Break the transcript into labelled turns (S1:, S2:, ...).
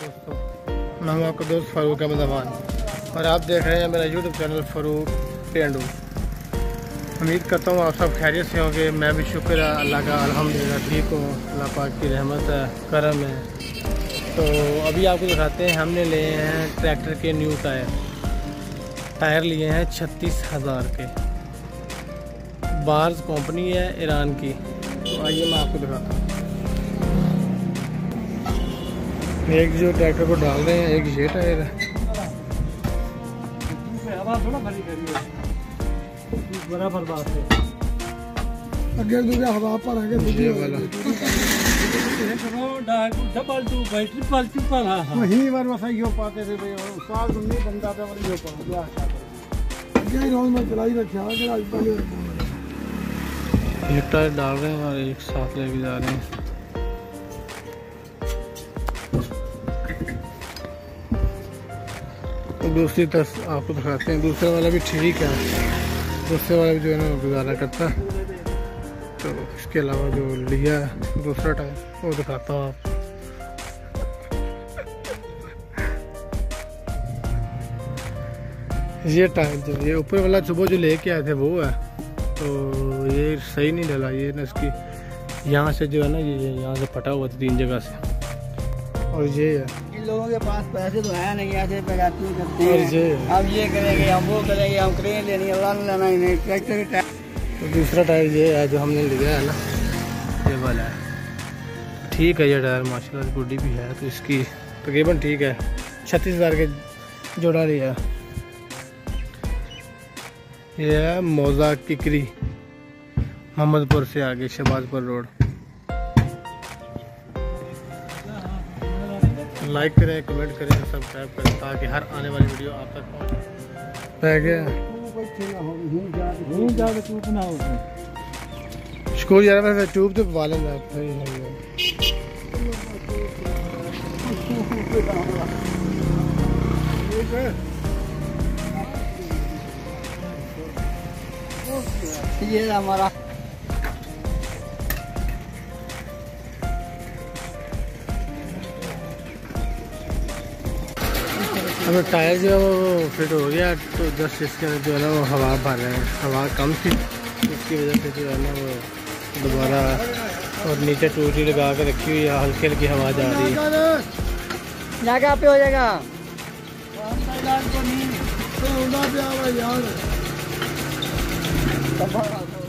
S1: दोस्तों। मैं हूँ आपका दोस्त फ़ारूक अहमद अमान और आप देख रहे हैं मेरा यूट्यूब चैनल फ़ारूक पेंडू। उम्मीद करता हूँ आप सब खैरियत से होंगे। मैं भी शुक्र है, अल्लाह का अल्हम्दुलिल्लाह, ठीक हूँ। अल्लाह पाक की रहमत है करम है। तो अभी आपको दिखाते हैं, हमने लिए हैं ट्रैक्टर के न्यू टायर। टायर लिए हैं छत्तीस हज़ार के। बार्स कंपनी है ईरान की। तो आइए मैं आपको दिखाता हूँ। एक जो ट्रैक्टर को डाल रहे हैं एक ये टायर है
S2: बराबर बात
S3: दूसरे हवा पर आगे
S1: ये वाला।
S2: Double two by triple triple हाँ
S3: वही बार ही हो पाते थे भाई और साल तुम नहीं बनता था वही रोज में चलाई रखा है आज पहले
S1: एक टायर डाल रहे हैं और एक साथ लेके जा रहे हैं। दूसरी तरफ़ आपको दिखाते हैं। दूसरा वाला भी ठीक है। दूसरे वाला भी जो है ना गुजारा करता है। तो इसके अलावा जो लिया, दूसरा टायर वो दिखाता हूँ आप ये टायर जो, ये ऊपर वाला सुबह जो लेके आए थे, वो है। तो ये सही नहीं डला, ये ना इसकी, यहाँ से जो है ना ये यहाँ से फटा हुआ था तीन जगह से। और ये है।
S2: इन लोगों के पास पैसे तो है नहीं ऐसे पैगाती करते
S1: और
S2: हैं।
S1: ये
S2: ये करेंगे हम वो करेंगे हम क्रेन लेनी है लान लेना ही नहीं ट्रैक्टर के
S1: तो दूसरा टायर ये है जो हमने लिया है ना ये वाला है। ठीक है ये टायर माशाल्लाह गुड्डी भी है तो इसकी तकरीबन ठीक है। छत्तीस हज़ार के जोड़ा लिया है। ये है मौजा किकरी मोहम्मदपुर से आगे शहबाजपुर रोड। लाइक करें कमेंट करें सब्सक्राइब करें ताकि हर आने वाली वीडियो आप तक पहुँचे
S2: हूँ तू हो
S1: स्कूल जा रहा ट्यूब तो पा लेंगे आप
S2: ये। हमारा।
S1: अब टायर जो है वो फिट हो गया तो जस्ट इसके अंदर जो है ना वो हवा भर रहे हैं। हवा कम थी उसकी वजह से जो है ना वो दोबारा और नीचे टूटी लगा के रखी हुई है हल्की हल्की हवा जा रही है।
S2: पे हो जाएगा।
S3: तो